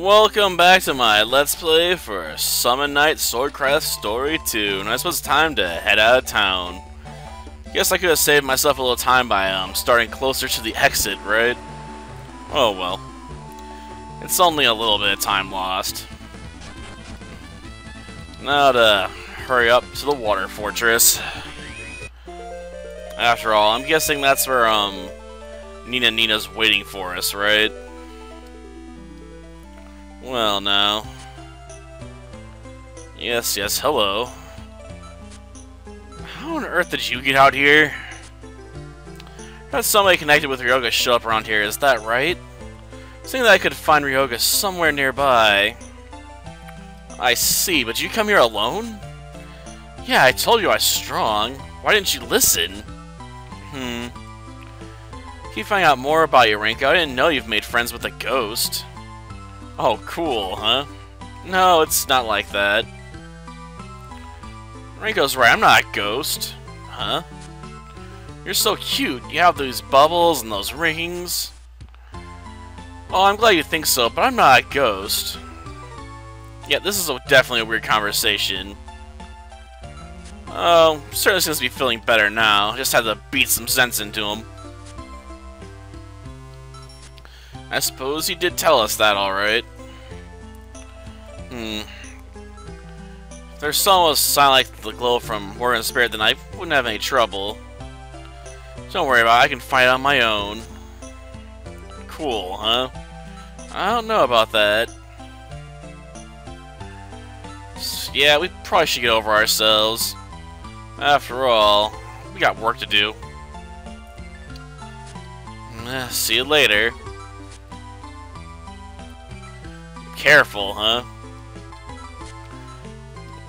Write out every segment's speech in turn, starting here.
Welcome back to my Let's Play for Summon Night Swordcraft Story 2, and I suppose it's time to head out of town. Guess I could have saved myself a little time by um, starting closer to the exit, right? Oh well. It's only a little bit of time lost. Now to hurry up to the Water Fortress. After all, I'm guessing that's where um Nina Nina's waiting for us, right? Well, now. Yes, yes, hello. How on earth did you get out here? Had somebody connected with Ryoga show up around here, is that right? Seeing that I could find Ryoga somewhere nearby. I see, but you come here alone? Yeah, I told you I was strong. Why didn't you listen? Hmm. Keep finding out more about you, Rinko. I didn't know you've made friends with a ghost. Oh, cool, huh? No, it's not like that. Rinko's right, I'm not a ghost. Huh? You're so cute. You have those bubbles and those rings. Oh, I'm glad you think so, but I'm not a ghost. Yeah, this is a, definitely a weird conversation. Oh, certainly seems to be feeling better now. Just had to beat some sense into him. I suppose he did tell us that, alright. Hmm. There's someone sound like the glow from War and Spirit, then I wouldn't have any trouble. Don't worry about it, I can fight on my own. Cool, huh? I don't know about that. Yeah, we probably should get over ourselves. After all, we got work to do. Eh, see you later. Careful, huh?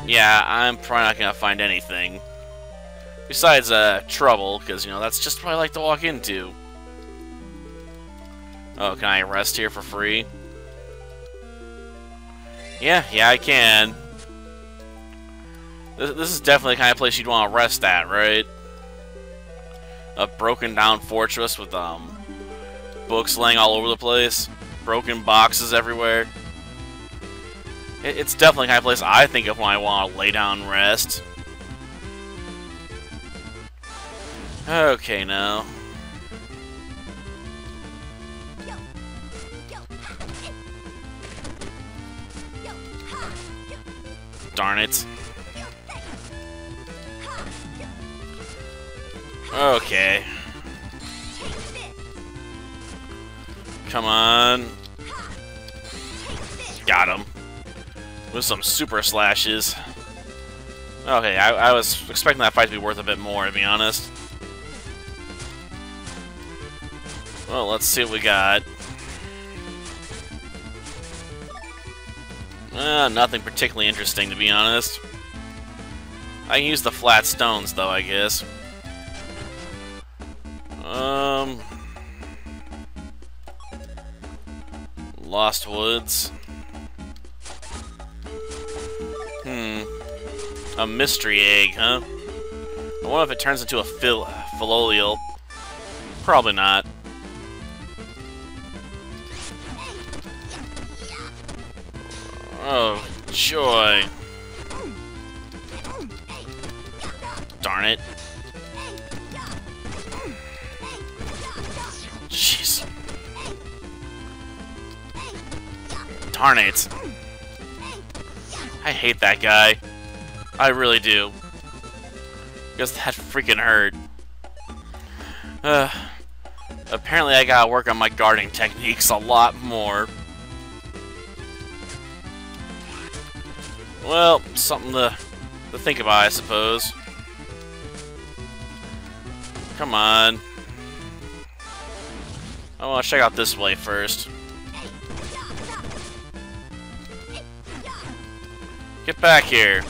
Yeah, I'm probably not gonna find anything. Besides, uh, trouble, because, you know, that's just what I like to walk into. Oh, can I rest here for free? Yeah, yeah, I can. This, this is definitely the kind of place you'd want to rest at, right? A broken down fortress with, um, books laying all over the place. Broken boxes everywhere. It's definitely the kind of place I think of when I want to lay down and rest. Okay, now. Darn it. Okay. Come on. Got him with some super slashes. Okay, I, I, was expecting that fight to be worth a bit more, to be honest. Well, let's see what we got. Uh, nothing particularly interesting, to be honest. I can use the flat stones, though, I guess. Um... Lost Woods. A mystery egg, huh? I wonder if it turns into a phil Filolial. Probably not. Oh, joy. Darn it. Jeez. Darn it. I hate that guy. I really do. Because that freaking hurt. Uh, apparently I gotta work on my guarding techniques a lot more. Well, something to, to think about, I suppose. Come on. I want to check out this way first. Get back here.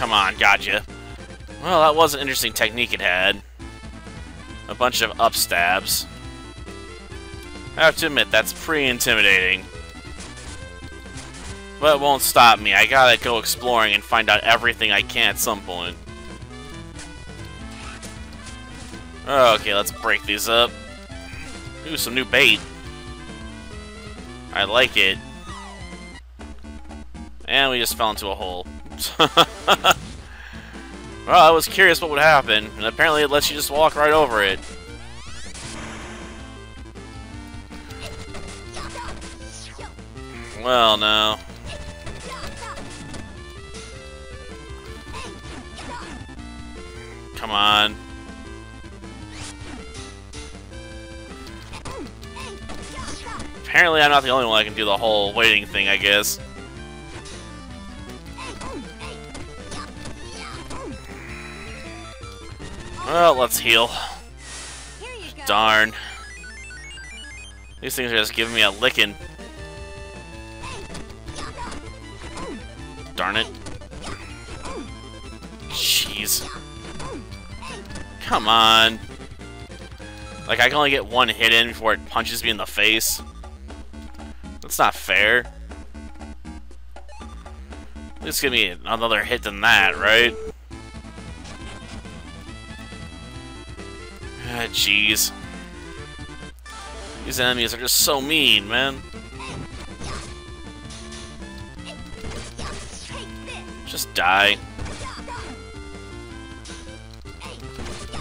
Come on, gotcha. Well, that was an interesting technique it had. A bunch of upstabs. I have to admit, that's pretty intimidating. But it won't stop me. I gotta go exploring and find out everything I can at some point. Okay, let's break these up. Ooh, some new bait. I like it. And we just fell into a hole. well, I was curious what would happen, and apparently it lets you just walk right over it. Well, no. Come on. Apparently I'm not the only one that can do the whole waiting thing, I guess. Well, let's heal. Darn. These things are just giving me a licking. Darn it. Jeez. Come on. Like, I can only get one hit in before it punches me in the face. That's not fair. At least give me another hit than that, right? Jeez. These enemies are just so mean, man. Just die.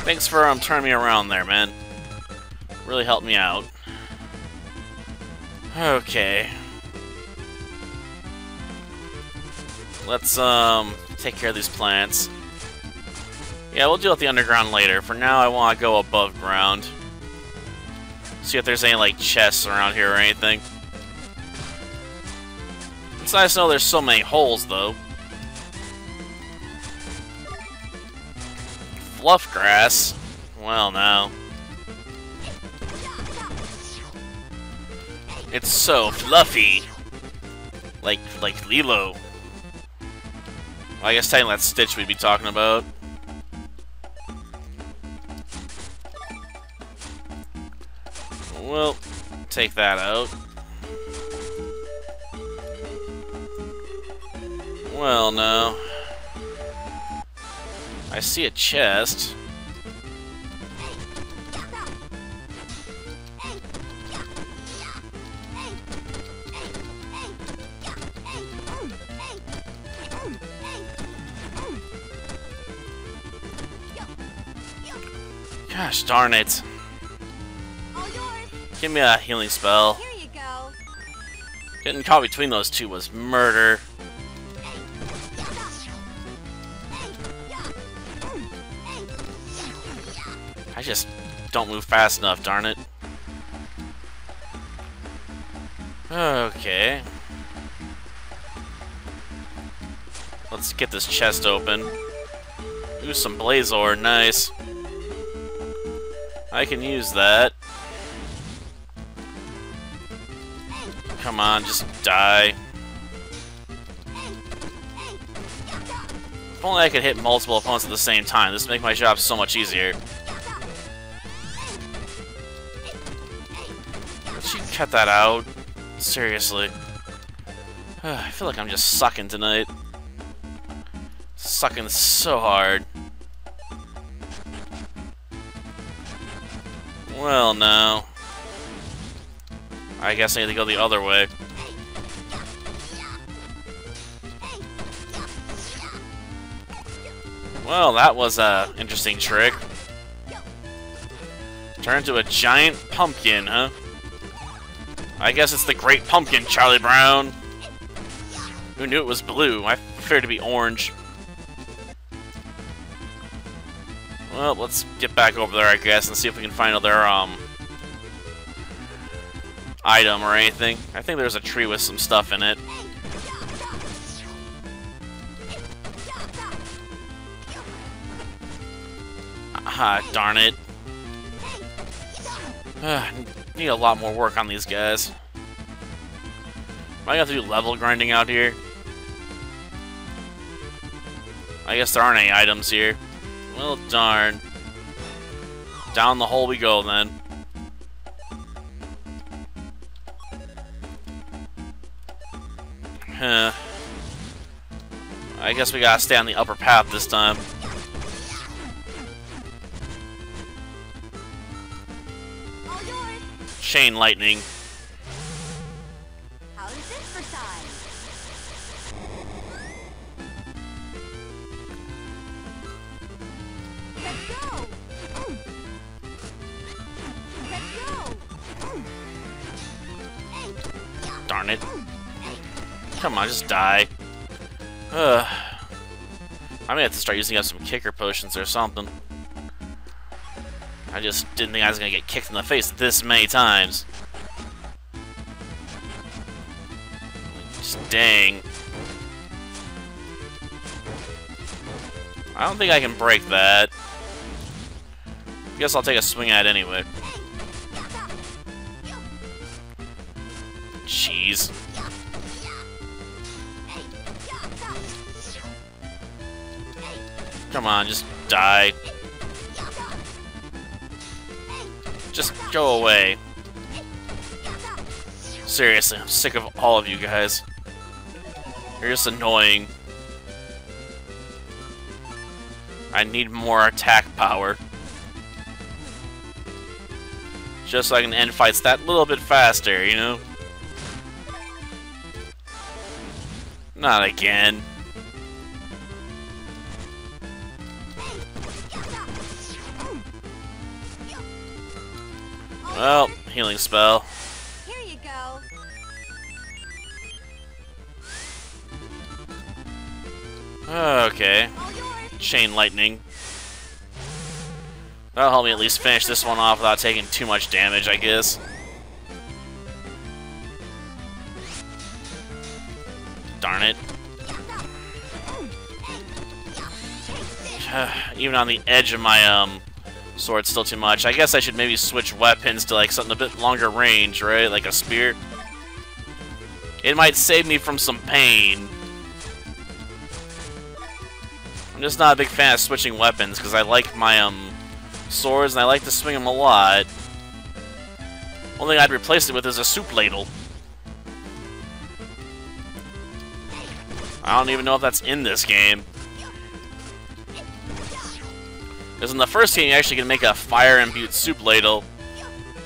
Thanks for um, turning me around there, man. Really helped me out. Okay. Let's um take care of these plants. Yeah, we'll deal with the underground later. For now, I want to go above ground. See if there's any, like, chests around here or anything. It's nice to know there's so many holes, though. Fluff grass? Well, no. It's so fluffy. Like, like Lilo. Well, I guess technically that's Stitch we'd be talking about. We'll take that out. Well, no. I see a chest. Gosh darn it. Give me a healing spell. Here you go. Getting caught between those two was murder. I just don't move fast enough, darn it. Okay. Let's get this chest open. Ooh, some blaze ore, nice. I can use that. Come on, just die. If only I could hit multiple opponents at the same time. This would make my job so much easier. Let's you cut that out? Seriously. I feel like I'm just sucking tonight. Sucking so hard. Well, no. I guess I need to go the other way. Well, that was a interesting trick. Turn into a giant pumpkin, huh? I guess it's the Great Pumpkin, Charlie Brown. Who knew it was blue? I prefer to be orange. Well, let's get back over there, I guess, and see if we can find other, um, item or anything. I think there's a tree with some stuff in it. Ah, darn it. need a lot more work on these guys. I have to do level grinding out here? I guess there aren't any items here. Well, darn. Down the hole we go, then. Huh. I guess we gotta stay on the upper path this time. Chain lightning. On, just die. Ugh. I may have to start using up some kicker potions or something. I just didn't think I was gonna get kicked in the face this many times. Just dang. I don't think I can break that. Guess I'll take a swing at it anyway. Come on, just die. Just go away. Seriously, I'm sick of all of you guys. You're just annoying. I need more attack power. Just so I can end fights that little bit faster, you know? Not again. Well, healing spell. Here you go. Okay. Chain lightning. That'll help me at least finish this one off without taking too much damage, I guess. Darn it. Even on the edge of my um sword, still too much. I guess I should maybe switch weapons to like something a bit longer range, right? Like a spear. It might save me from some pain. I'm just not a big fan of switching weapons because I like my um swords and I like to swing them a lot. Only thing I'd replace it with is a soup ladle. I don't even know if that's in this game. Because in the first game, you actually can make a fire imbued soup ladle.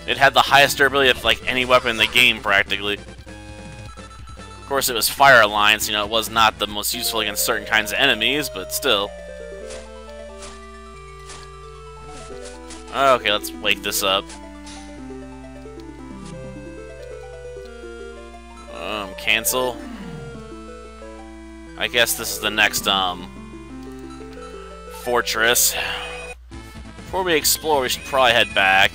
It had the highest durability of like any weapon in the game, practically. Of course, it was Fire Alliance, you know, it was not the most useful against certain kinds of enemies, but still. Okay, let's wake this up. Um, cancel. I guess this is the next, um, fortress. Before we explore, we should probably head back.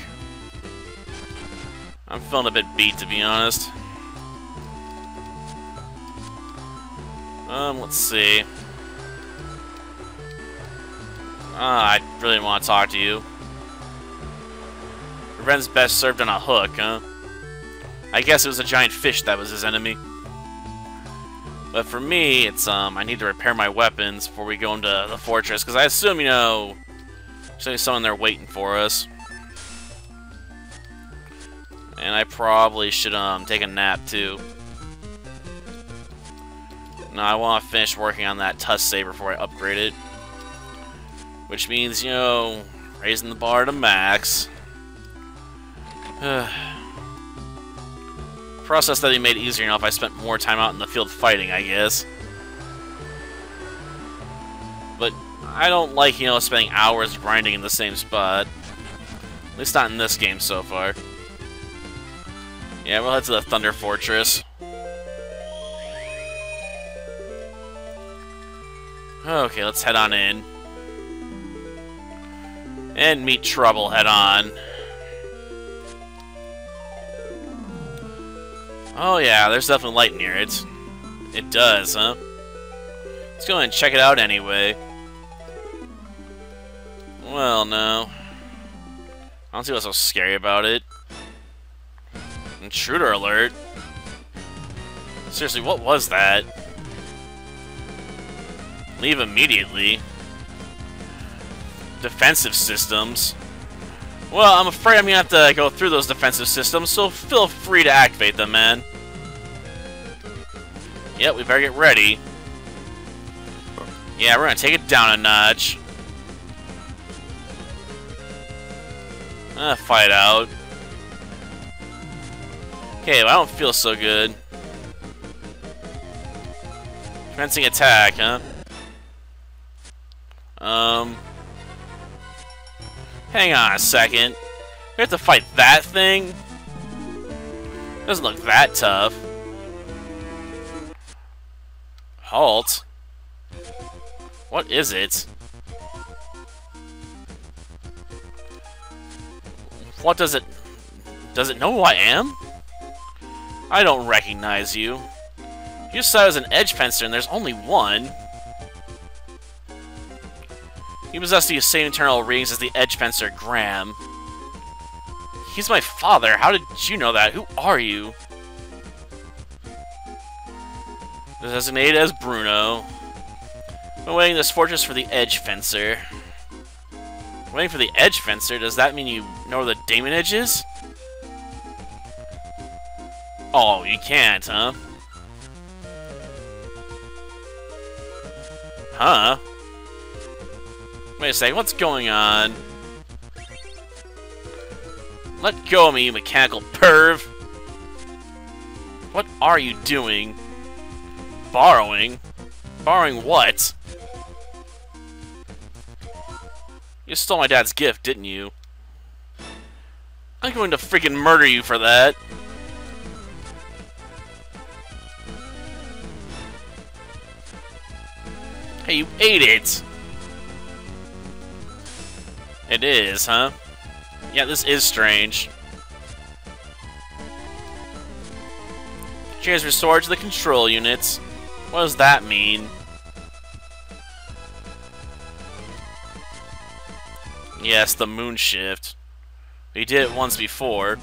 I'm feeling a bit beat, to be honest. Um, let's see. Ah, I really want to talk to you. Ren's best served on a hook, huh? I guess it was a giant fish that was his enemy. But for me, it's, um, I need to repair my weapons before we go into the fortress, because I assume, you know, there's someone there waiting for us. And I probably should, um, take a nap, too. No, I want to finish working on that Tusk Saber before I upgrade it. Which means, you know, raising the bar to max. Process that he made easier enough, I spent more time out in the field fighting, I guess. I don't like, you know, spending hours grinding in the same spot. At least not in this game so far. Yeah, we'll head to the Thunder Fortress. Okay, let's head on in. And meet Trouble head on. Oh yeah, there's definitely light near it. It does, huh? Let's go and check it out anyway. Well, no. I don't see what's so scary about it. Intruder alert. Seriously, what was that? Leave immediately. Defensive systems. Well, I'm afraid I'm gonna have to go through those defensive systems, so feel free to activate them, man. Yep, we better get ready. Yeah, we're gonna take it down a notch. Uh, fight out. Okay, well, I don't feel so good. Commencing attack, huh? Um... Hang on a second. We have to fight that thing? Doesn't look that tough. Halt? What is it? What does it... Does it know who I am? I don't recognize you. You said I was an edge fencer and there's only one. You possess the same internal rings as the edge fencer Graham. He's my father. How did you know that? Who are you? Designated as Bruno. I'm waiting this fortress for the edge fencer. Waiting for the edge fencer? Does that mean you know where the demon Edge is? Oh, you can't, huh? Huh? Wait a second, what's going on? Let go of me, you mechanical perv! What are you doing? Borrowing? Borrowing what? You stole my dad's gift, didn't you? I'm going to freaking murder you for that. Hey, you ate it! It is, huh? Yeah, this is strange. Cheers restored to the control units. What does that mean? Yes, the moon shift. We did it once before.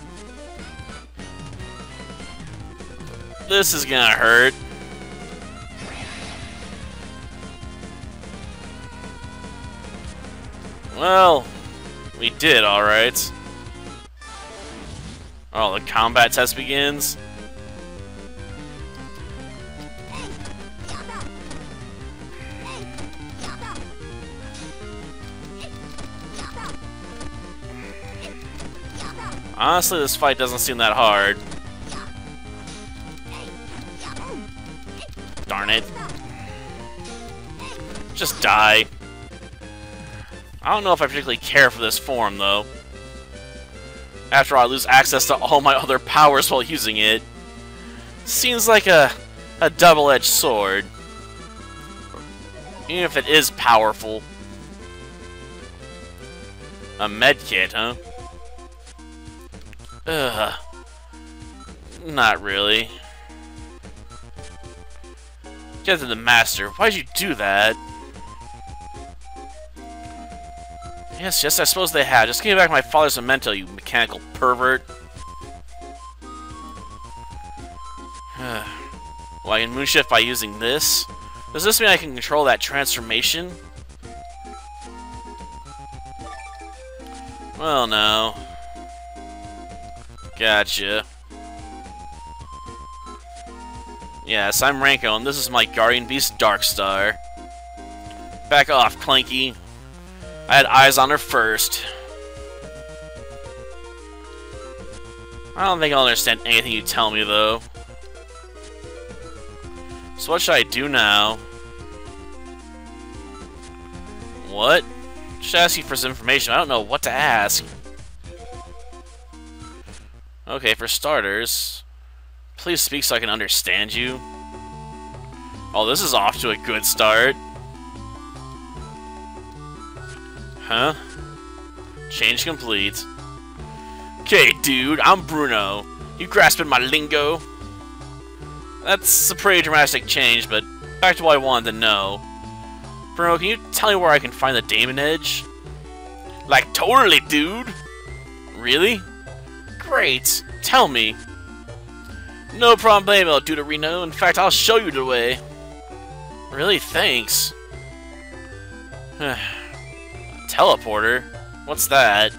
This is gonna hurt. Well, we did alright. Oh, the combat test begins? Honestly, this fight doesn't seem that hard. Darn it. Just die. I don't know if I particularly care for this form, though. After all, I lose access to all my other powers while using it. Seems like a, a double-edged sword. Even if it is powerful. A medkit, huh? Ugh. Not really. Get to the master. Why'd you do that? Yes, yes, I suppose they have. Just give me back my father's memento, you mechanical pervert. well, I can moonshift by using this. Does this mean I can control that transformation? Well, no. Gotcha. Yes, I'm Ranko, and this is my Guardian Beast Darkstar. Back off, Clanky. I had eyes on her first. I don't think I'll understand anything you tell me, though. So what should I do now? What? Just ask you for some information. I don't know what to ask. Okay, for starters, please speak so I can understand you. Oh, this is off to a good start. Huh? Change complete. Okay, dude, I'm Bruno. You grasping my lingo? That's a pretty dramatic change, but back to what I wanted to know. Bruno, can you tell me where I can find the Daemon Edge? Like, totally, dude! Really? Great. Tell me. No problemo, Deuterino. In fact, I'll show you the way. Really? Thanks. Teleporter? What's that?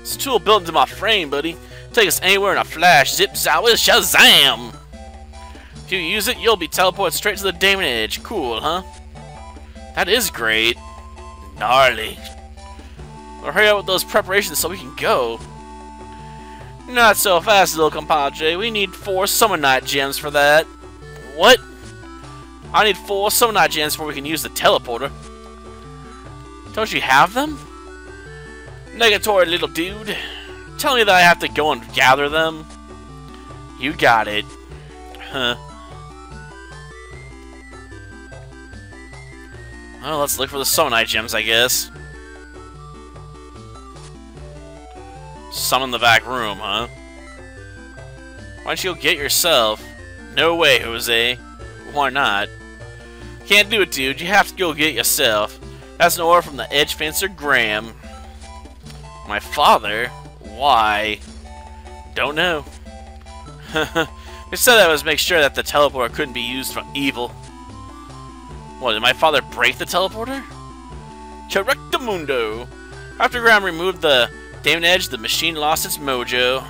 It's a tool built into my frame, buddy. Take us anywhere in a flash. Zip, zowie, shazam! If you use it, you'll be teleported straight to the Daemon Edge. Cool, huh? That is great. Gnarly. Well, hurry up with those preparations so we can go. Not so fast, little compadre. We need four Summonite gems for that. What? I need four Summonite gems before we can use the teleporter. Don't you have them? Negatory little dude. Tell me that I have to go and gather them? You got it. Huh. Well, let's look for the Summonite gems, I guess. Some in the back room, huh? Why don't you go get yourself? No way, Jose. Why not? Can't do it, dude. You have to go get yourself. That's an order from the Edge Fencer Graham. My father? Why? Don't know. they said that was make sure that the teleporter couldn't be used for evil. What, did my father break the teleporter? Correctamundo! After Graham removed the Daemon Edge, the machine lost its mojo.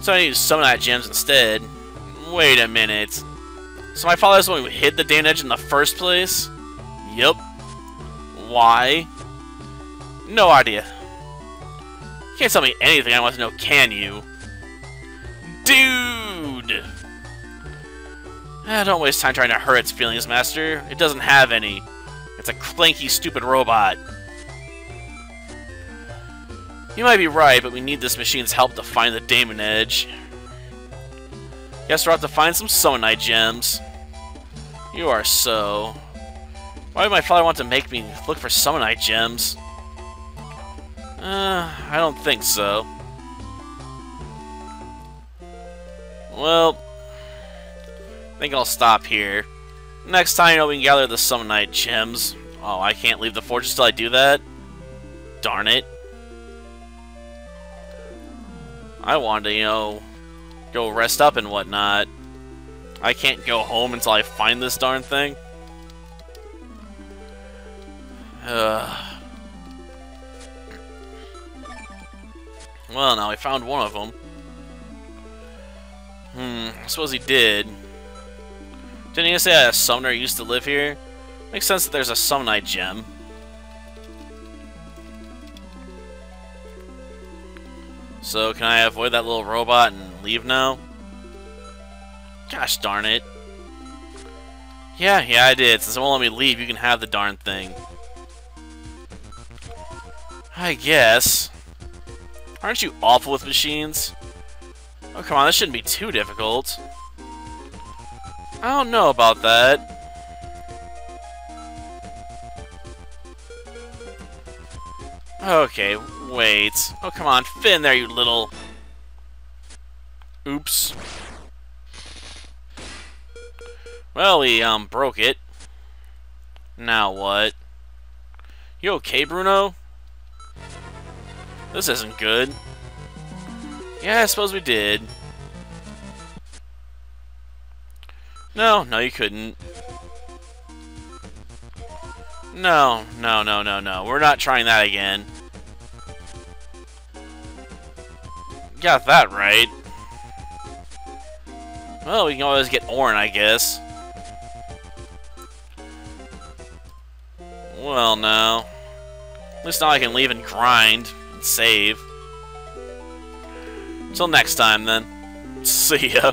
So I need to Summonite gems instead. Wait a minute. So my father's the one who hid the Daemon Edge in the first place? Yup. Why? No idea. You can't tell me anything I want to know, can you? Dude! Ah, don't waste time trying to hurt its feelings, Master. It doesn't have any. It's a clanky, stupid robot. You might be right, but we need this machine's help to find the Daemon Edge. Guess we'll have to find some Summonite gems. You are so... Why would my father want to make me look for Summonite gems? Uh, I don't think so. Well, I think I'll stop here. Next time, you know, we can gather the Summonite gems. Oh, I can't leave the fortress till I do that? Darn it. I wanted to, you know, go rest up and whatnot. I can't go home until I find this darn thing. Uh. Well, now I found one of them. Hmm, I suppose he did. Didn't he say a summoner used to live here? Makes sense that there's a Summonite gem. So, can I avoid that little robot and leave now? Gosh darn it. Yeah, yeah, I did. Since it won't let me leave, you can have the darn thing. I guess. Aren't you awful with machines? Oh, come on, this shouldn't be too difficult. I don't know about that. Okay, wait. Oh, come on, fit in there, you little... Oops. Well, he, um, broke it. Now what? You okay, Bruno? This isn't good. Yeah, I suppose we did. No, no, you couldn't. No, no, no, no, no. We're not trying that again. Got that right. Well, we can always get Auron, I guess. Well, no. At least now I can leave and grind and save. Till next time, then. See ya.